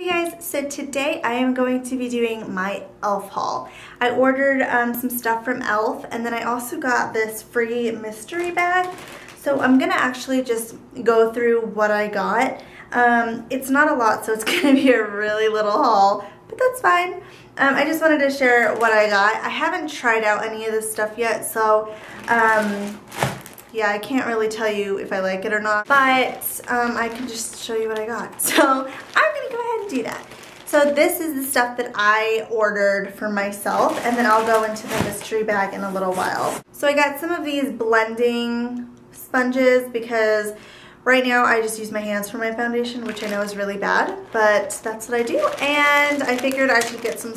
Hey guys, so today I am going to be doing my e.l.f. haul. I ordered um, some stuff from e.l.f. and then I also got this free mystery bag. So I'm gonna actually just go through what I got. Um, it's not a lot, so it's gonna be a really little haul, but that's fine. Um, I just wanted to share what I got. I haven't tried out any of this stuff yet, so um, yeah, I can't really tell you if I like it or not, but um, I can just show you what I got. So I'm go ahead and do that. So this is the stuff that I ordered for myself, and then I'll go into the mystery bag in a little while. So I got some of these blending sponges because right now I just use my hands for my foundation, which I know is really bad, but that's what I do. And I figured I should get some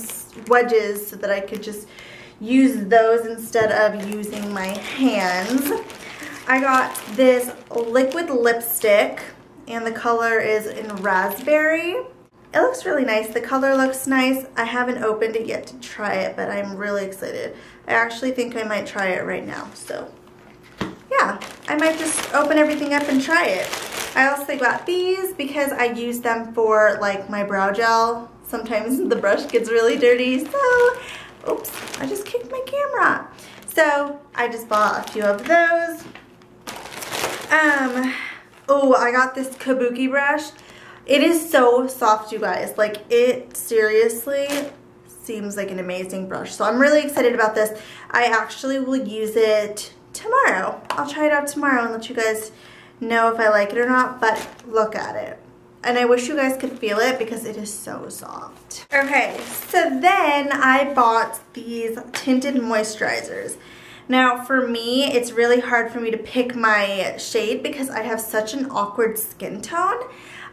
wedges so that I could just use those instead of using my hands. I got this liquid lipstick and the color is in raspberry. It looks really nice. The color looks nice. I haven't opened it yet to try it, but I'm really excited. I actually think I might try it right now. So yeah, I might just open everything up and try it. I also got these because I use them for like my brow gel. Sometimes the brush gets really dirty, so oops, I just kicked my camera. So I just bought a few of those. Um, oh, I got this kabuki brush. It is so soft, you guys. Like, it seriously seems like an amazing brush. So I'm really excited about this. I actually will use it tomorrow. I'll try it out tomorrow and let you guys know if I like it or not, but look at it. And I wish you guys could feel it because it is so soft. Okay, so then I bought these tinted moisturizers. Now for me, it's really hard for me to pick my shade because I have such an awkward skin tone.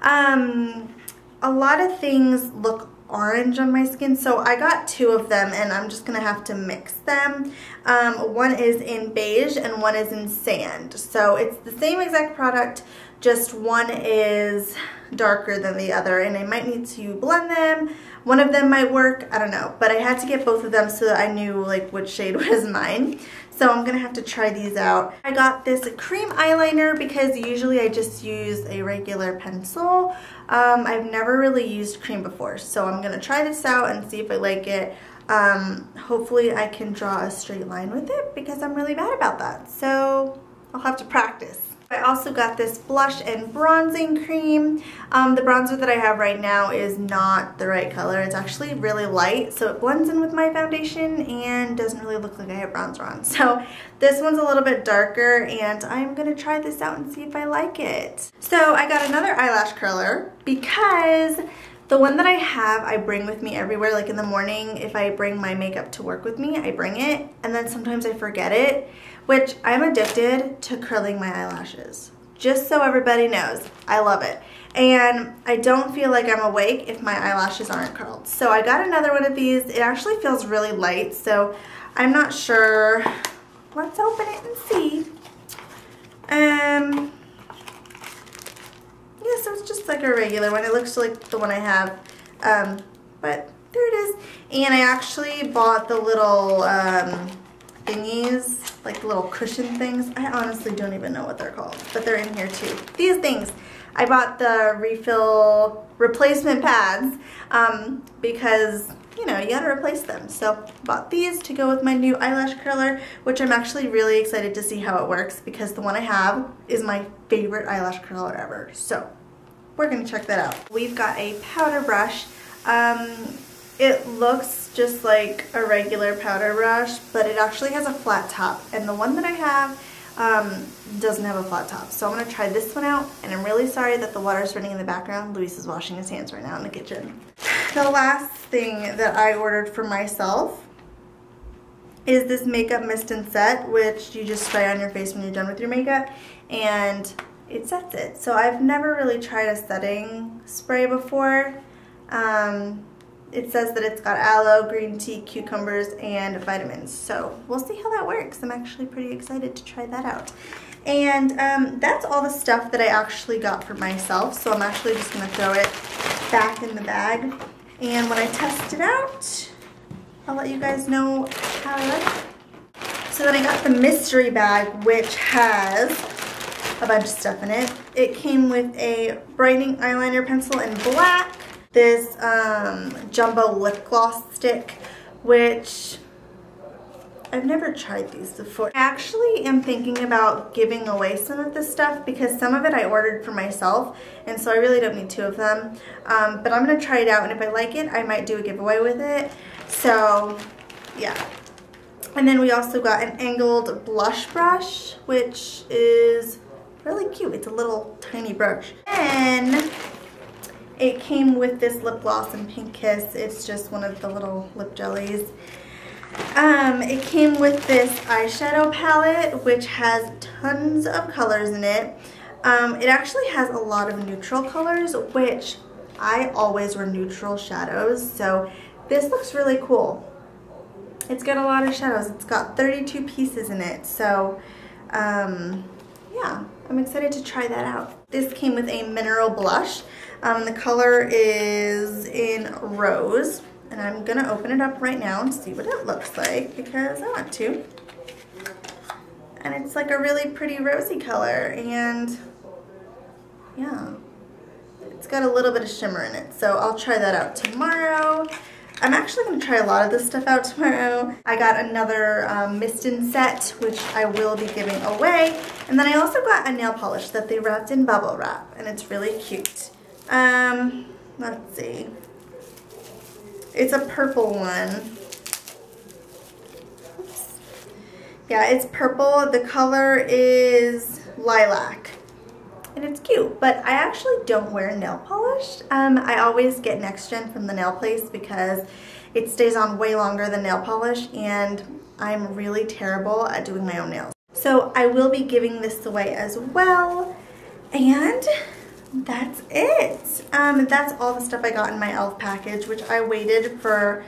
Um, a lot of things look orange on my skin so I got two of them and I'm just gonna have to mix them um, one is in beige and one is in sand so it's the same exact product just one is darker than the other and I might need to blend them one of them might work I don't know but I had to get both of them so that I knew like which shade was mine so I'm gonna have to try these out. I got this cream eyeliner because usually I just use a regular pencil. Um, I've never really used cream before, so I'm gonna try this out and see if I like it. Um, hopefully I can draw a straight line with it because I'm really bad about that. So I'll have to practice. I also got this blush and bronzing cream. Um, the bronzer that I have right now is not the right color. It's actually really light, so it blends in with my foundation and doesn't really look like I have bronzer on. So this one's a little bit darker, and I'm to try this out and see if I like it. So I got another eyelash curler because the one that I have, I bring with me everywhere. Like in the morning, if I bring my makeup to work with me, I bring it. And then sometimes I forget it, which I'm addicted to curling my eyelashes. Just so everybody knows, I love it. And I don't feel like I'm awake if my eyelashes aren't curled. So I got another one of these. It actually feels really light, so I'm not sure. Let's open it and see. Um, yeah, so it's just like a regular one. It looks like the one I have, um, but there it is. And I actually bought the little um, thingies, like the little cushion things. I honestly don't even know what they're called, but they're in here too. These things. I bought the refill replacement pads um, because you know, you gotta replace them. So bought these to go with my new eyelash curler, which I'm actually really excited to see how it works because the one I have is my favorite eyelash curler ever. So we're gonna check that out. We've got a powder brush. Um, it looks just like a regular powder brush, but it actually has a flat top. And the one that I have um, doesn't have a flat top. So I'm to try this one out, and I'm really sorry that the water is running in the background. Luis is washing his hands right now in the kitchen. The last thing that I ordered for myself is this makeup mist and set, which you just spray on your face when you're done with your makeup, and it sets it. So I've never really tried a setting spray before. Um, it says that it's got aloe, green tea, cucumbers, and vitamins. So we'll see how that works. I'm actually pretty excited to try that out. And um, that's all the stuff that I actually got for myself. So I'm actually just going to throw it back in the bag. And when I test it out, I'll let you guys know how I like. So then I got the mystery bag, which has a bunch of stuff in it. It came with a brightening eyeliner pencil in black, this um, jumbo lip gloss stick, which I've never tried these before. I actually am thinking about giving away some of this stuff because some of it I ordered for myself and so I really don't need two of them. Um, but I'm going to try it out and if I like it, I might do a giveaway with it. So, yeah. And then we also got an angled blush brush, which is really cute. It's a little tiny brush. And it came with this lip gloss in Pink Kiss. It's just one of the little lip jellies. Um, it came with this eyeshadow palette, which has tons of colors in it. Um, it actually has a lot of neutral colors, which I always wear neutral shadows, so this looks really cool. It's got a lot of shadows. It's got 32 pieces in it, so um, yeah, I'm excited to try that out. This came with a mineral blush. Um, the color is in Rose. And I'm going to open it up right now and see what it looks like because I want to. And it's like a really pretty rosy color and yeah, it's got a little bit of shimmer in it. So I'll try that out tomorrow. I'm actually going to try a lot of this stuff out tomorrow. I got another um, Mist and Set, which I will be giving away. And then I also got a nail polish that they wrapped in bubble wrap, and it's really cute. Um, let's see. It's a purple one. Oops. Yeah, it's purple. The color is lilac. And it's cute, but I actually don't wear nail polish. Um, I always get NexGen from the nail place because it stays on way longer than nail polish and I'm really terrible at doing my own nails. So I will be giving this away as well. And that's it. Um, that's all the stuff I got in my e.l.f. package, which I waited for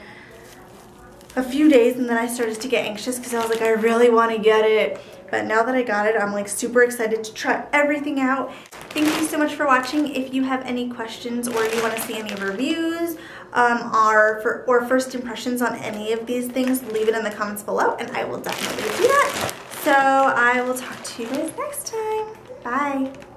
a few days and then I started to get anxious because I was like, I really want to get it. But now that I got it, I'm like super excited to try everything out. Thank you so much for watching. If you have any questions or you want to see any reviews um, or, for, or first impressions on any of these things, leave it in the comments below and I will definitely do that. So I will talk to you guys next time. Bye.